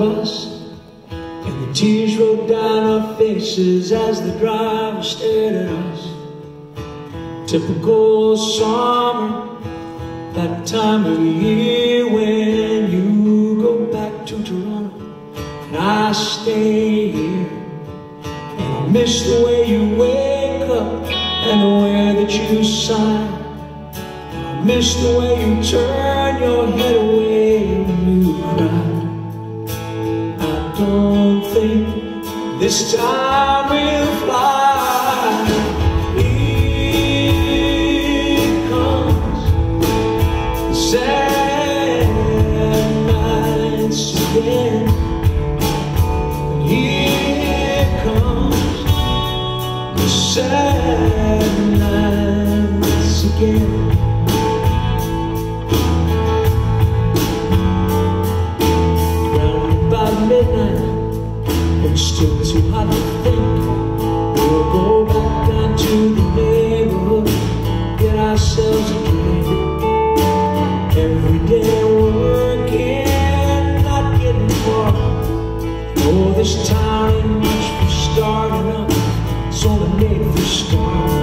bus And the tears rolled down our faces As the driver stared at us. Typical summer That time of year when you go back to Toronto And I stay here And I miss the way you wake up And the way that you sigh. I miss the way you turn your head away don't think this time will fly. Here comes the sad nights again. Here comes the sad nights this town ain't much for starting up. It's only made for stars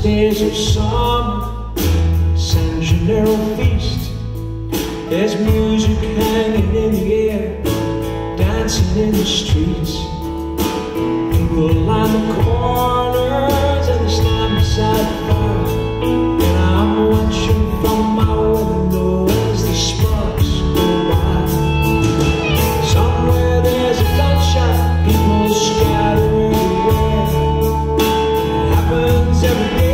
Of summer, San Gennaro feast. There's music hanging in the air, dancing in the streets. People line the corners and they stand beside the fire. And I'm watching from my window as the sparks go by. Somewhere there's a gunshot, people scatter everywhere. It happens every day.